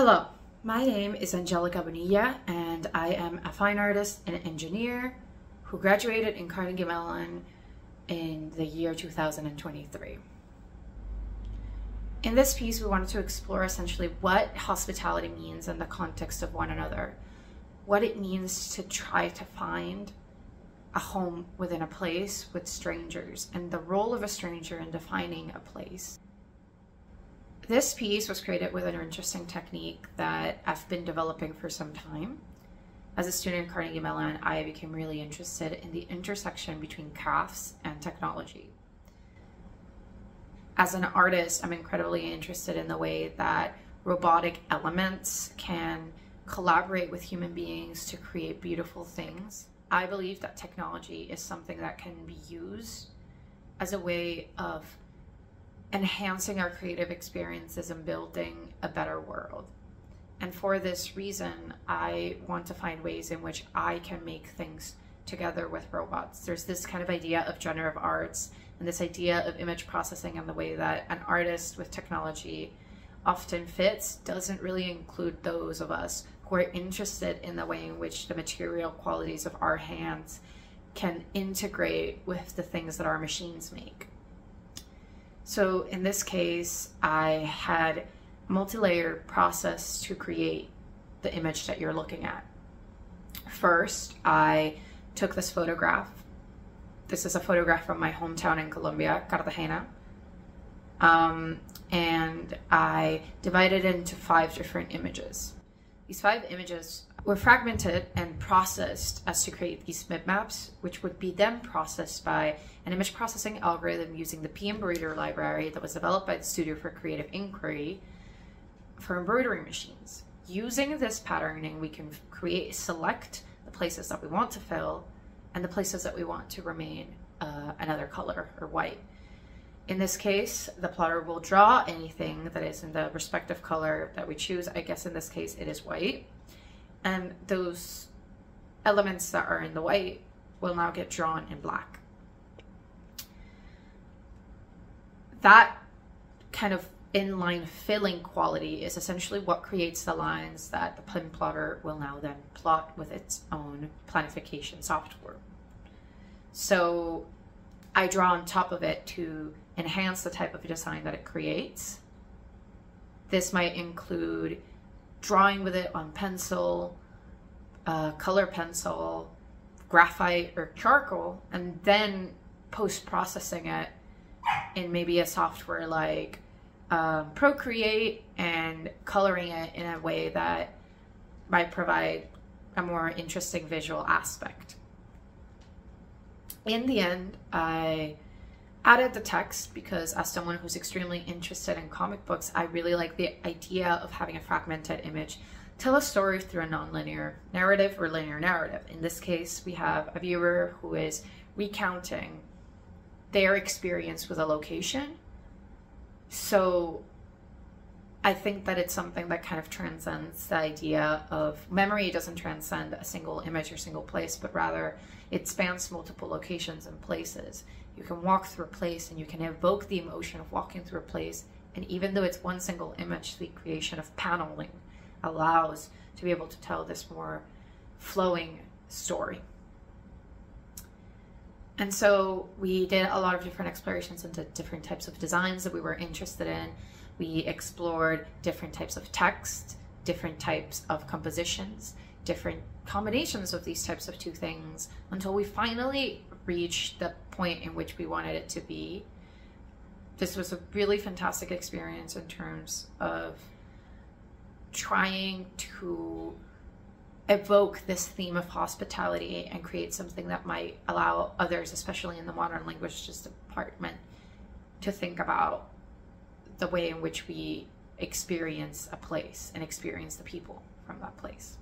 Hello, my name is Angelica Bonilla, and I am a fine artist and engineer who graduated in Carnegie Mellon in the year 2023. In this piece, we wanted to explore essentially what hospitality means in the context of one another, what it means to try to find a home within a place with strangers, and the role of a stranger in defining a place. This piece was created with an interesting technique that I've been developing for some time. As a student at Carnegie Mellon, I became really interested in the intersection between crafts and technology. As an artist, I'm incredibly interested in the way that robotic elements can collaborate with human beings to create beautiful things. I believe that technology is something that can be used as a way of enhancing our creative experiences and building a better world. And for this reason, I want to find ways in which I can make things together with robots. There's this kind of idea of generative arts and this idea of image processing and the way that an artist with technology often fits doesn't really include those of us who are interested in the way in which the material qualities of our hands can integrate with the things that our machines make. So in this case, I had multi-layered process to create the image that you're looking at. First, I took this photograph. This is a photograph from my hometown in Colombia, Cartagena. Um, and I divided it into five different images. These five images were fragmented and processed as to create these bitmaps, which would be then processed by an image processing algorithm using the pEmbroider library that was developed by the Studio for Creative Inquiry for embroidery machines. Using this patterning, we can create, select the places that we want to fill and the places that we want to remain uh, another color or white. In this case, the plotter will draw anything that is in the respective color that we choose. I guess in this case, it is white. And those elements that are in the white will now get drawn in black. That kind of inline filling quality is essentially what creates the lines that the pin plotter will now then plot with its own planification software. So I draw on top of it to enhance the type of design that it creates. This might include drawing with it on pencil, uh, color pencil, graphite, or charcoal, and then post processing it in maybe a software like um, Procreate and coloring it in a way that might provide a more interesting visual aspect. In the end, I added the text because as someone who's extremely interested in comic books, I really like the idea of having a fragmented image tell a story through a nonlinear narrative or linear narrative. In this case, we have a viewer who is recounting their experience with a location. So I think that it's something that kind of transcends the idea of memory doesn't transcend a single image or single place, but rather it spans multiple locations and places. You can walk through a place and you can evoke the emotion of walking through a place. And even though it's one single image, the creation of paneling allows to be able to tell this more flowing story. And so we did a lot of different explorations into different types of designs that we were interested in. We explored different types of text, different types of compositions, different combinations of these types of two things until we finally reached the point in which we wanted it to be. This was a really fantastic experience in terms of trying to evoke this theme of hospitality and create something that might allow others, especially in the modern languages department, to think about the way in which we experience a place and experience the people from that place.